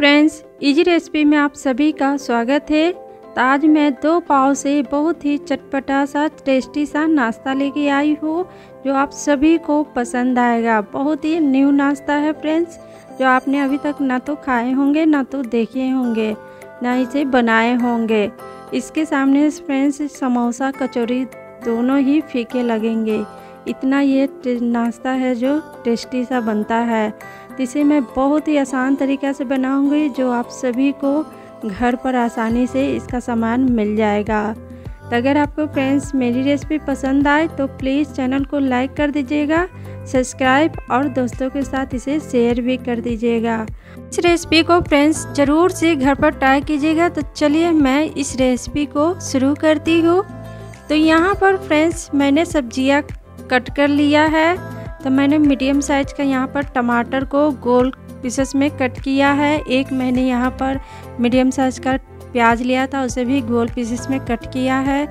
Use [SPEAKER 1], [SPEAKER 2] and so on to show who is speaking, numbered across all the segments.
[SPEAKER 1] Friends easy recipe में आप सभी का स्वागत है। आज मैं दो पाव से बहुत ही चटपटा सा टेस्टी सा नाश्ता लेके आई हूँ, जो आप सभी को पसंद आएगा। बहुत ही न्यू नाश्ता है फ्रेंड्स, जो आपने अभी तक ना तो खाए होंगे, ना तो देखे होंगे, ना इसे बनाए होंगे। इसके सामने फ्रेंड्स, समोसा कचौरी दोनों ही फीके लगेंगे। इतना ये नाश्ता है जो टेस्टी सा बनता है। इसे मैं बहुत ही आसान तरीक़ा से बनाऊँगी, जो आप सभी को घर पर आसानी से इसका सामान मिल जाएगा। तो अगर आपको फ्रेंड्स मेरी रेसिपी पसंद आए तो प्लीज़ चैनल को लाइक कर दीजिएगा, सब्सक्राइब और दोस्तों के साथ इसे शेयर भी कर दीजिएगा। इस रेसिपी को फ्रेंड्स ज़रूर से घर पर ट्राई कीजिएगा। तो चलिए मैं इस रेसिपी को शुरू करती हूँ। तो यहाँ पर फ्रेंड्स मैंने सब्ज़ियाँ कट कर लिया है। तो मैंने मीडियम साइज़ का यहाँ पर टमाटर को गोल पीसेस में कट किया है। एक मैंने यहाँ पर मीडियम साइज़ का प्याज लिया था, उसे भी गोल पीसेस में कट किया है।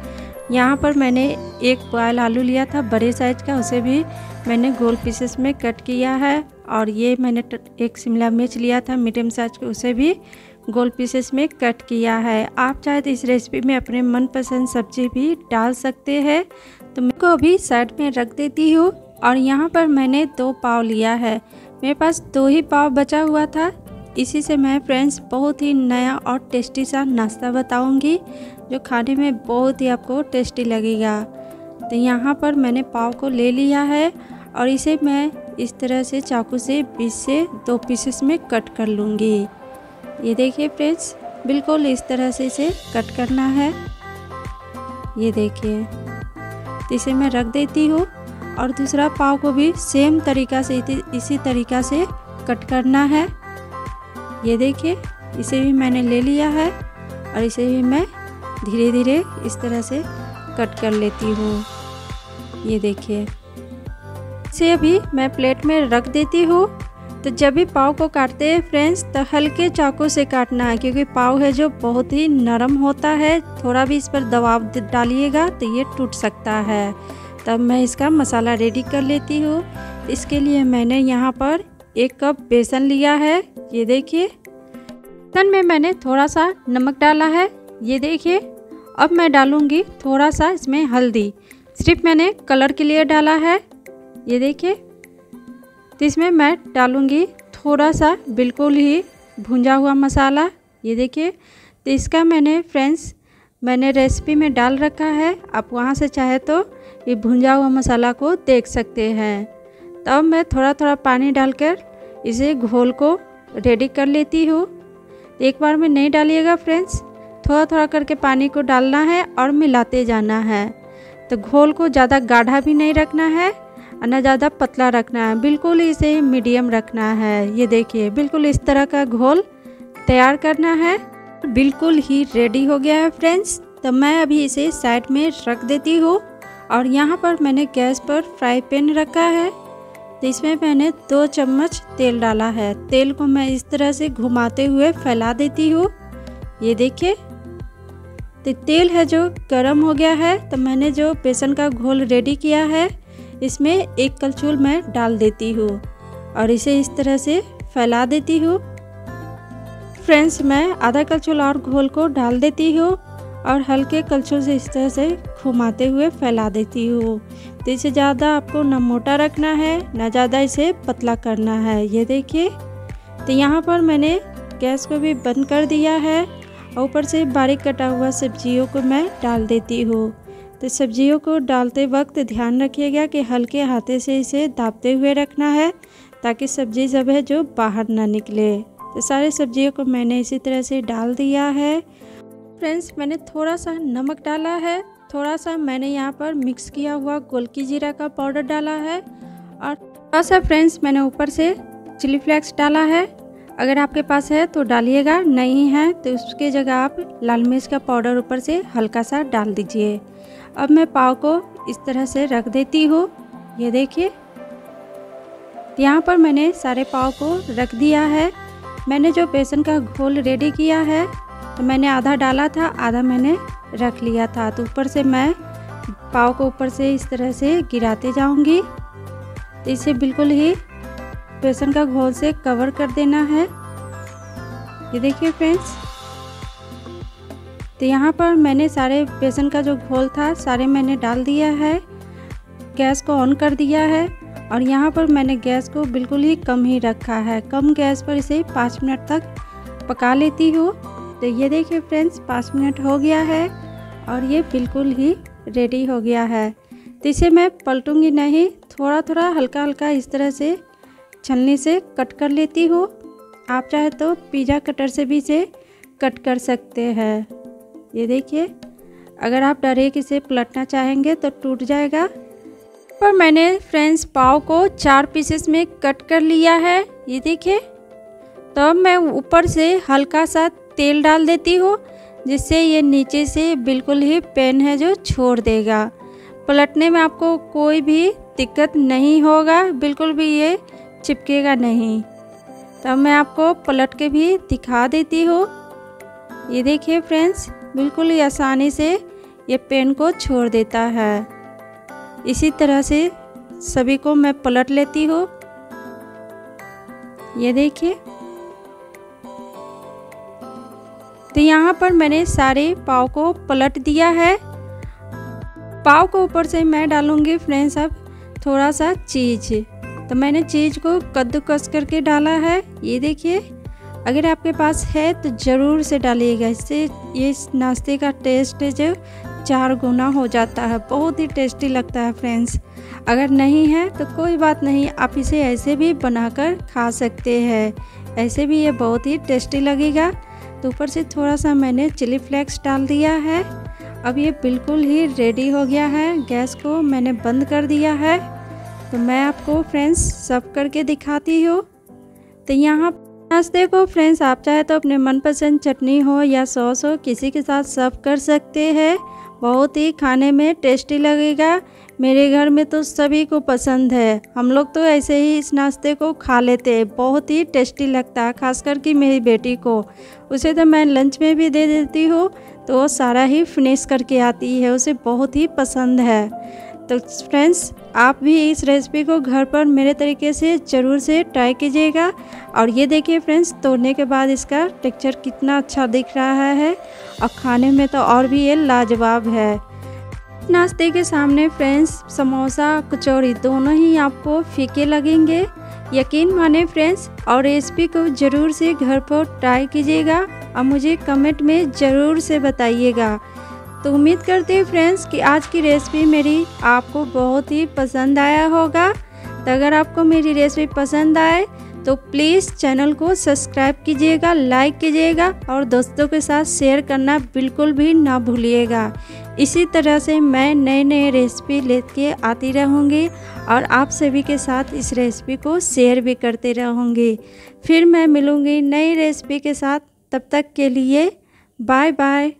[SPEAKER 1] यहाँ पर मैंने एक बॉयल आलू लिया था, बड़े साइज़ का, उसे भी मैंने गोल पीसेस में कट किया है। और ये मैंने एक शिमला मिर्च लिया था, मीडियम साइज़ का, उसे भी गोल पीसेस में कट किया है। आप चाहे तो इस रेसिपी में अपने मनपसंद सब्ज़ी भी डाल सकते हैं। तो मैं को अभी साइड में रख देती हूँ। और यहाँ पर मैंने दो पाव लिया है। मेरे पास दो ही पाव बचा हुआ था। इसी से मैं फ्रेंड्स बहुत ही नया और टेस्टी सा नाश्ता बताऊँगी, जो खाने में बहुत ही आपको टेस्टी लगेगा। तो यहाँ पर मैंने पाव को ले लिया है और इसे मैं इस तरह से चाकू से बीच से दो पीसेस में कट कर लूँगी। ये देखिए फ्रेंड्स बिल्कुल इस तरह से इसे कट करना है। ये देखिए, इसे मैं रख देती हूँ। और दूसरा पाव को भी सेम तरीका से इसी तरीका से कट करना है। ये देखिए, इसे भी मैंने ले लिया है और इसे भी मैं धीरे धीरे इस तरह से कट कर लेती हूँ। ये देखिए, इसे अभी मैं प्लेट में रख देती हूँ। तो जब भी पाव को काटते हैं फ्रेंड्स तो हल्के चाकू से काटना है, क्योंकि पाव है जो बहुत ही नरम होता है। थोड़ा भी इस पर दबाव डालिएगा तो ये टूट सकता है। तब मैं इसका मसाला रेडी कर लेती हूँ। इसके लिए मैंने यहाँ पर एक कप बेसन लिया है। ये देखिए। बेसन में मैंने थोड़ा सा नमक डाला है। ये देखिए। अब मैं डालूँगी थोड़ा सा इसमें हल्दी। सिर्फ़ मैंने कलर के लिए डाला है। ये देखिए। तो इसमें मैं डालूँगी थोड़ा सा बिल्कुल ही भुंजा हुआ मसाला। ये देखिए। तो इसका मैंने फ्रेंड्स, मैंने रेसिपी में डाल रखा है। आप वहाँ से चाहे तो ये भुंजा हुआ मसाला को देख सकते हैं। तब मैं थोड़ा थोड़ा पानी डालकर इसे घोल को रेडी कर लेती हूँ। एक बार में नहीं डालिएगा फ्रेंड्स थोड़ा थोड़ा करके पानी को डालना है और मिलाते जाना है। तो घोल को ज़्यादा गाढ़ा भी नहीं रखना है और ना ज़्यादा पतला रखना है, बिल्कुल इसे मीडियम रखना है। ये देखिए, बिल्कुल इस तरह का घोल तैयार करना है। बिल्कुल ही रेडी हो गया है फ्रेंड्स तो मैं अभी इसे साइड में रख देती हूँ। और यहाँ पर मैंने गैस पर फ्राई पैन रखा है। इसमें मैंने दो चम्मच तेल डाला है। तेल को मैं इस तरह से घुमाते हुए फैला देती हूँ। ये देखिए। तो तेल है जो गर्म हो गया है तो मैंने जो बेसन का घोल रेडी किया है, इसमें एक कलछुल मैं डाल देती हूँ और इसे इस तरह से फैला देती हूँ। फ्रेंड्स, मैं आधा कलछुल और घोल को डाल देती हूँ और हल्के कलछुल से इस तरह से घुमाते हुए फैला देती हूँ। तो इसे ज़्यादा आपको न मोटा रखना है, न ज़्यादा इसे पतला करना है। ये देखिए तो यहाँ पर मैंने गैस को भी बंद कर दिया है और ऊपर से बारीक कटा हुआ सब्जियों को मैं डाल देती हूँ। तो सब्जियों को डालते वक्त ध्यान रखिएगा कि हल्के हाथे से इसे दाबते हुए रखना है, ताकि सब्ज़ी सब है जो बाहर ना निकले। तो सारे सब्जियों को मैंने इसी तरह से डाल दिया है। फ्रेंड्स, मैंने थोड़ा सा नमक डाला है। थोड़ा सा मैंने यहाँ पर मिक्स किया हुआ गोलकी जीरा का पाउडर डाला है और थोड़ा सा फ्रेंड्स मैंने ऊपर से चिली फ्लेक्स डाला है। अगर आपके पास है तो डालिएगा, नहीं है तो उसके जगह आप लाल मिर्च का पाउडर ऊपर से हल्का सा डाल दीजिए। अब मैं पाव को इस तरह से रख देती हूँ। ये देखिए। यहाँ पर मैंने सारे पाव को रख दिया है। मैंने जो बेसन का घोल रेडी किया है तो मैंने आधा डाला था, आधा मैंने रख लिया था। तो ऊपर से मैं पाव को ऊपर से इस तरह से गिराते जाऊँगी। तो इसे बिल्कुल ही बेसन का घोल से कवर कर देना है। ये देखिए फ्रेंड्स तो यहाँ पर मैंने सारे बेसन का जो घोल था, सारे मैंने डाल दिया है। गैस को ऑन कर दिया है और यहाँ पर मैंने गैस को बिल्कुल ही कम ही रखा है। कम गैस पर इसे पाँच मिनट तक पका लेती हूँ। तो ये देखिए फ्रेंड्स, पाँच मिनट हो गया है और ये बिल्कुल ही रेडी हो गया है। तो इसे मैं पलटूँगी नहीं थोड़ा थोड़ा हल्का हल्का इस तरह से छलनी से कट कर लेती हूँ। आप चाहे तो पिज़्ज़ा कटर से भी इसे कट कर सकते हैं। ये देखिए, अगर आप डायरेक्ट इसे पलटना चाहेंगे तो टूट जाएगा। पर मैंने फ्रेंड्स, पाव को चार पीसेस में कट कर लिया है। ये देखिए तो मैं ऊपर से हल्का सा तेल डाल देती हूँ, जिससे ये नीचे से बिल्कुल ही पेन है जो छोड़ देगा। पलटने में आपको कोई भी दिक्कत नहीं होगा, बिल्कुल भी ये चिपकेगा नहीं। तब मैं आपको पलट के भी दिखा देती हूँ। ये देखिए फ्रेंड्स, बिल्कुल ही आसानी से ये पेन को छोड़ देता है। इसी तरह से सभी को मैं पलट लेती हूँ। ये देखिए तो यहाँ पर मैंने सारे पाव को पलट दिया है। पाव को ऊपर से मैं डालूँगी फ्रेंड्स अब थोड़ा सा चीज़। तो मैंने चीज़ को कद्दूकस करके डाला है। ये देखिए, अगर आपके पास है तो ज़रूर से डालिएगा। इससे ये नाश्ते का टेस्ट जो चार गुना हो जाता है। बहुत ही टेस्टी लगता है फ्रेंड्स। अगर नहीं है तो कोई बात नहीं, आप इसे ऐसे भी बनाकर खा सकते हैं। ऐसे भी ये बहुत ही टेस्टी लगेगा। तो ऊपर से थोड़ा सा मैंने चिली फ्लेक्स डाल दिया है। अब ये बिल्कुल ही रेडी हो गया है। गैस को मैंने बंद कर दिया है। तो मैं आपको फ्रेंड्स सब करके दिखाती हूँ। तो यहाँ नाश्ते को फ्रेंड्स आप चाहे तो अपने मनपसंद चटनी हो या सॉस हो किसी के साथ सर्व कर सकते हैं। बहुत ही खाने में टेस्टी लगेगा। मेरे घर में तो सभी को पसंद है। हम लोग तो ऐसे ही इस नाश्ते को खा लेते हैं। बहुत ही टेस्टी लगता है खास करके मेरी बेटी को। उसे तो मैं लंच में भी दे देती हूँ तो वो सारा ही फिनिश करके आती है। उसे बहुत ही पसंद है। तो फ्रेंड्स आप भी इस रेसिपी को घर पर मेरे तरीके से ज़रूर से ट्राई कीजिएगा। और ये देखिए फ्रेंड्स तोड़ने के बाद इसका टेक्सचर कितना अच्छा दिख रहा है। और खाने में तो और भी ये लाजवाब है। नाश्ते के सामने फ्रेंड्स, समोसा, कचौड़ी दोनों ही आपको फीके लगेंगे। यकीन माने फ्रेंड्स, और रेसिपी को ज़रूर से घर पर ट्राई कीजिएगा और मुझे कमेंट में ज़रूर से बताइएगा। तो उम्मीद करते हूँ फ्रेंड्स कि आज की रेसिपी मेरी आपको बहुत ही पसंद आया होगा। तो अगर आपको मेरी रेसिपी पसंद आए तो प्लीज़ चैनल को सब्सक्राइब कीजिएगा, लाइक कीजिएगा और दोस्तों के साथ शेयर करना बिल्कुल भी ना भूलिएगा। इसी तरह से मैं नए नए रेसिपी लेके आती रहूँगी और आप सभी के साथ इस रेसिपी को शेयर भी करते रहूँगी। फिर मैं मिलूँगी नई रेसिपी के साथ। तब तक के लिए बाय बाय